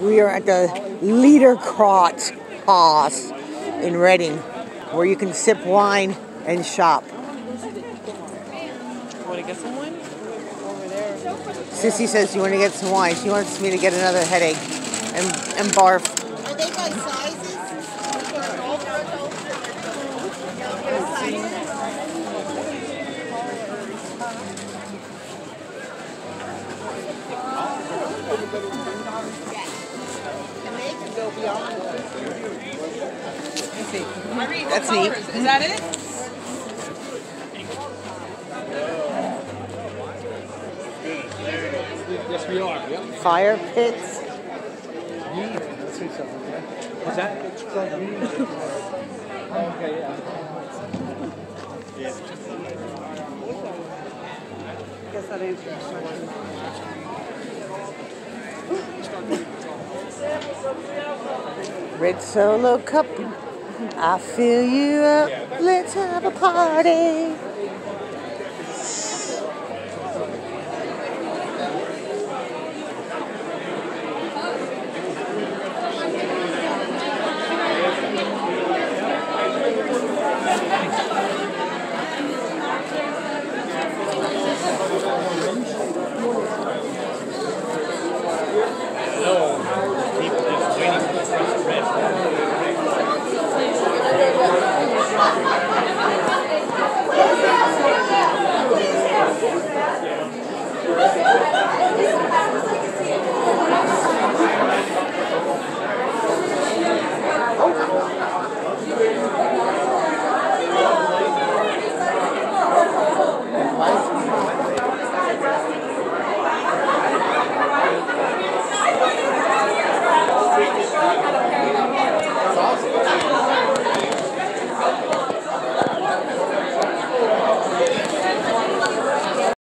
We are at the Liederkranz Haus in Reading, where you can sip wine and shop. Want to get some wine? Over there. Sissy says you want to get some wine. She wants me to get another headache and, and barf. Are they by sizes? Irene, That's neat. colors? Is that it? Yes, we are. Yep. Fire pits. Is that? okay, yeah. Guess that answers Red Solo Cup. I fill you up. Let's have a party.